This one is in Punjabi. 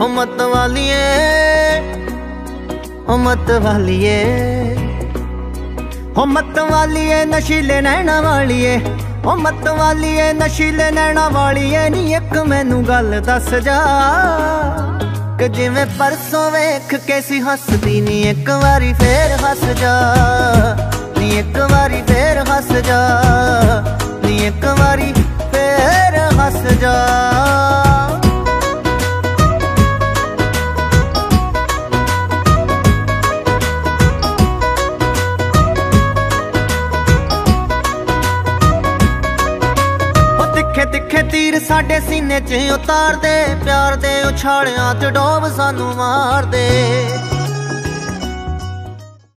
ਹੋ ਮਤ ਵਾਲੀਏ ਹੋ ਮਤ ਵਾਲੀਏ। ਹੋ ਮਤ ਵਾਲੀਏ, ਨਸ਼ੀਲੇ ਨੈਣਾ ਵਾਲੀਏ। ਹੋ ਮਤ ਵਾਲੀਏ, ਨਸ਼ੀਲੇ ਨੈਣਾ ਵਾਲੀਏ। ਨੀ ਇੱਕ ਮੈਨੂੰ ਗੱਲ ਦੱਸ ਜਾ, ਕਿ ਜਿਵੇਂ ਪਰਸੋਂ ਵੇਖ ਕੇ ਸੀ ਹੱਸਦੀ, ਨੀ ਇੱਕ ਵਾਰੀ ਫੇਰ ਹੱਸ ਜਾ। ਨੀ ਇੱਕ ਵਾਰੀ ਫੇਰ ਹੱਸ ਜਾ, ਨੀ ਇੱਕ ਵਾਰੀ ਫੇਰ ਹੱਸ ਜਾ। ਤੀਰ ਸਾਡੇ ਸੀਨੇ 'ਚ ਉਤਾਰਦੇ ਪਿਆਰ ਦੇ ਉਛਾਲਿਆਂ 'ਚ ਡੋਬ ਸਾਨੂੰ ਮਾਰਦੇ।